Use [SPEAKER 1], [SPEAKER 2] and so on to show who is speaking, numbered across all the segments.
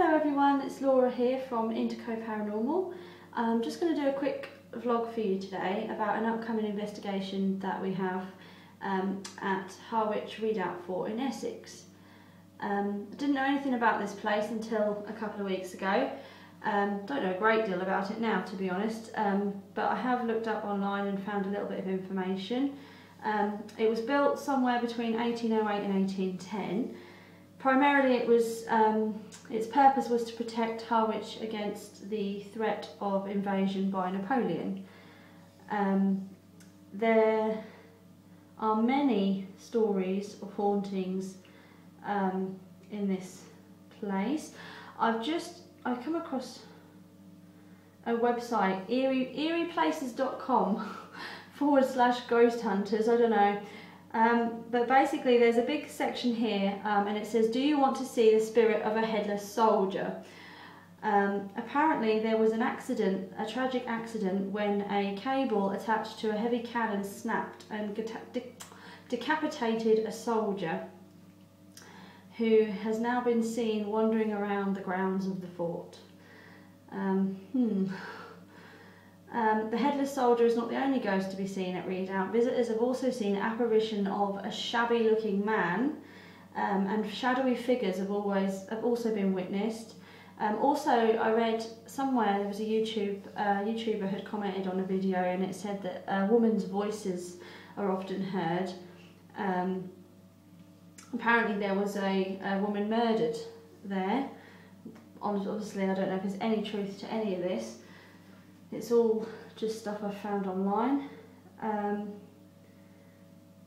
[SPEAKER 1] Hello everyone, it's Laura here from Indico Paranormal. I'm just going to do a quick vlog for you today about an upcoming investigation that we have um, at Harwich Redoubt Fort in Essex. Um, I didn't know anything about this place until a couple of weeks ago. Um, don't know a great deal about it now to be honest, um, but I have looked up online and found a little bit of information. Um, it was built somewhere between 1808 and 1810 Primarily it was, um, its purpose was to protect Harwich against the threat of invasion by Napoleon. Um, there are many stories of hauntings um, in this place. I've just, I've come across a website, eerie, eerieplaces.com forward slash ghost hunters, I don't know. Um, but basically there's a big section here um, and it says, do you want to see the spirit of a headless soldier? Um, apparently there was an accident, a tragic accident, when a cable attached to a heavy cannon snapped and de decapitated a soldier who has now been seen wandering around the grounds of the fort. Um, hmm. Um, the Headless Soldier is not the only ghost to be seen at Redoubt. Visitors have also seen apparition of a shabby looking man um, and shadowy figures have always have also been witnessed. Um, also, I read somewhere there was a YouTube uh, YouTuber had commented on a video and it said that a woman's voices are often heard. Um, apparently, there was a, a woman murdered there. Obviously, I don't know if there's any truth to any of this. It's all just stuff I've found online. Um,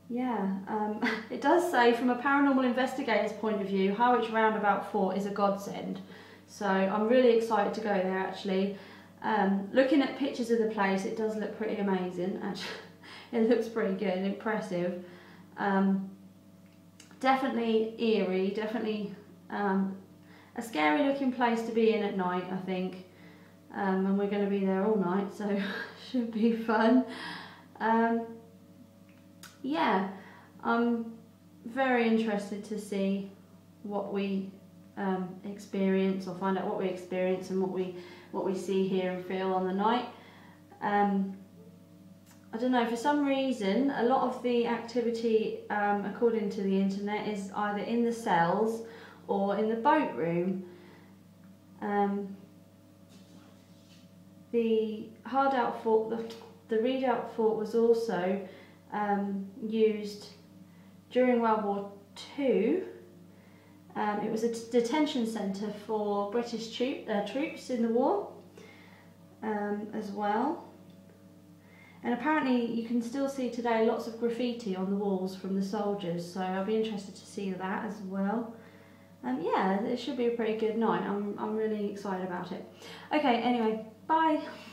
[SPEAKER 1] yeah, um, it does say from a paranormal investigator's point of view, Harwich Redoubt Fort is a godsend. So I'm really excited to go there actually. Um, looking at pictures of the place, it does look pretty amazing. Actually, it looks pretty good, impressive. Um, definitely eerie, definitely um, a scary looking place to be in at night, I think um, and we're going to be there all night so should be fun um, yeah I'm very interested to see what we um, experience or find out what we experience and what we what we see here and feel on the night um, I don't know, for some reason, a lot of the activity, um, according to the internet, is either in the cells or in the boat room. Um, the Hardout fort, the, the Redoubt fort was also um, used during World War II. Um, it was a detention centre for British troop, uh, troops in the war um, as well. And apparently you can still see today lots of graffiti on the walls from the soldiers, so I'll be interested to see that as well. And um, yeah, it should be a pretty good night. I'm, I'm really excited about it. Okay, anyway, Bye.